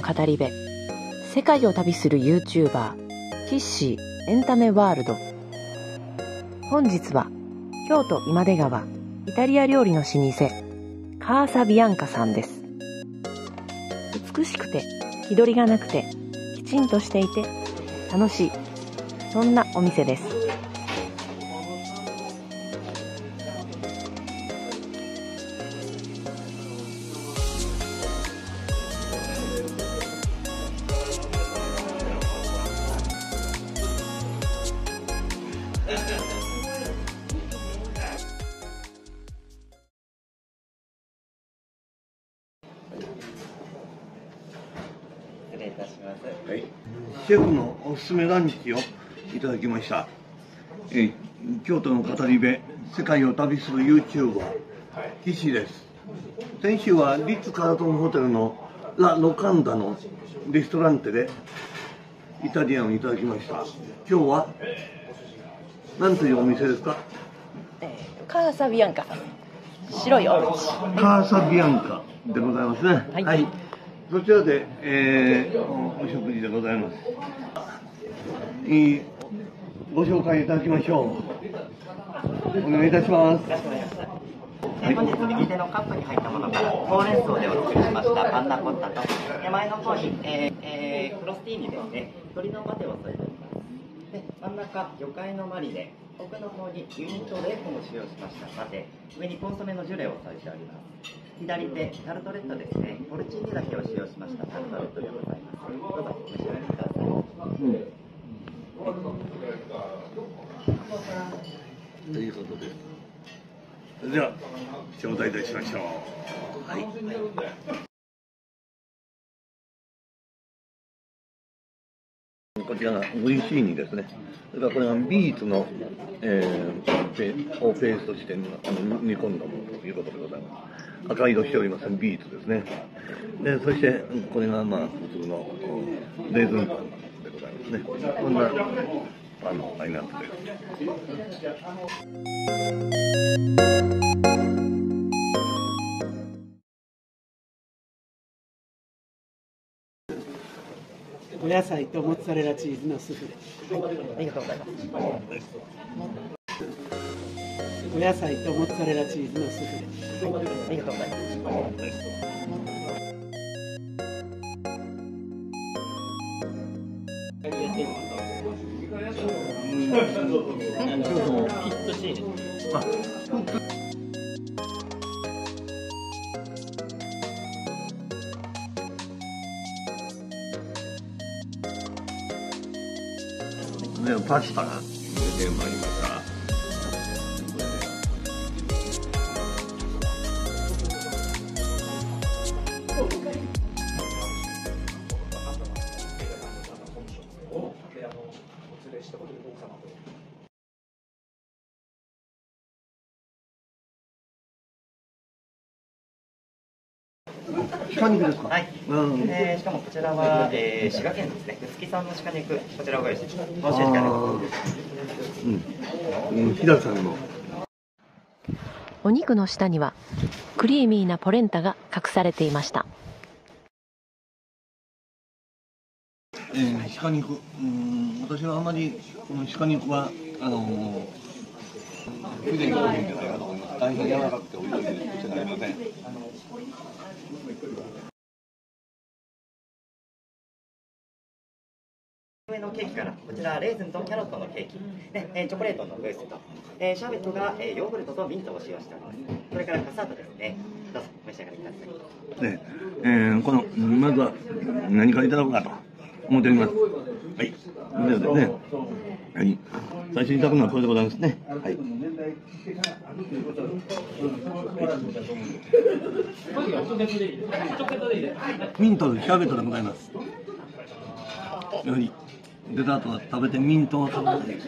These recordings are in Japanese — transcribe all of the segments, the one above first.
の語り部。世界を旅する YouTuber キッシーエンタメワールド。本日は京都今出川イタリア料理の老舗カーサビアンカさんです。美しくて気取りがなくてきちんとしていて楽しい。そんなお店です。失礼いたします。はい、シェフのおすすめランチをいただきました、え京都の語り部世界を旅する YouTuber 岸です。先週はリッツ・カートンホテルのラ・ロカンダのレストランテでイタリアンをいただきました。今日は何というお店ですか？カーサビアンカ。さん白いオレンジカーサビアンカでございますね。はい。そちらで、えーおお食事でございます。いいご紹介いただきましょう。お願いいたします。かしこまりました。えー本日右手のカップに入ったものからほうれん草でお作りしましたパンナコッタと手前の方に、えーえークロスティーニですね。鶏のパテを添えて真ん中魚介のマリネ奥の方にユニとベーコンを使用しました。パテ上にコンソメのジュレを添えております。左手タルトレットですね。ポルチーニだけを使用しました。タルトレットでございます。どうぞお召し上がりください。ということで。それでは招待いたしましょう。はい。こちらがグリシーニですね。それからこれがビーツの、えー、ペをペーストしてあの煮込んだものということでございます。赤色しておりますビーツですね。で、そしてこれがまあ普通のレーズンパンでございますね。こんなパンのラインナップです。お野菜とモッツァレラチーズのスフレありがとうございますお野菜とモッツァレラチーズのスフレありがとうございますでパスタが出てまい。りましたことで奥様と。鹿肉ですか？はい、うん。えーしかもこちらは、えー滋賀県ですね、臼木産の鹿肉、こちらをご用意していまし訳ないうん。うん、平さんの。お肉の下にはクリーミーなポレンタが隠されていましたえー、鹿肉。うん、私はあまりこの鹿肉はあのー、茹でに多いんじゃないかと思います。大変柔らかくて美味しいです。お世話になりません。上のケーキから、こちらレーズンとキャロットのケーキ、でえーチョコレートのムースと、えーシャーベットが、えーヨーグルトとミントを使用しております。それからカスタードですね。どうぞお召し上がりください。で、えー、このうんまずは何からいただこうかと思っております。はい。ですね。はい。最初にいただくのはこれでございますね。はい。ミントとシャーベットでございます。やはりデザートは食べてミントを食べて。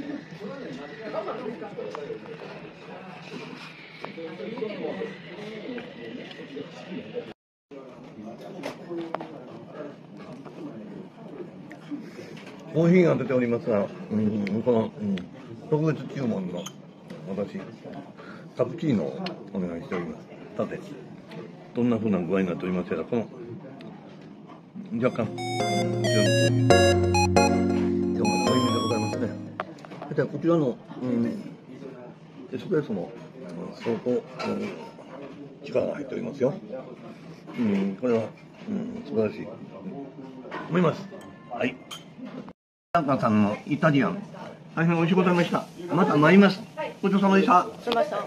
コーヒーが出ておりますが、うん、この、うん、特別注文の私、カプチーノをお願いしております。さて、どんな風な具合になっておりますやら、この若干今日は濃いめでございますね。でこちらの、うん、エスプレッソもうん相当、うん、力が入っておりますよ。うんこれは、うん、素晴らしい。思います。はい。中さんのイタリアン。大変美味しいございました。また参ります。ごちそうさまでした。すみません。